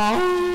Oh.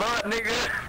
butt, nigga.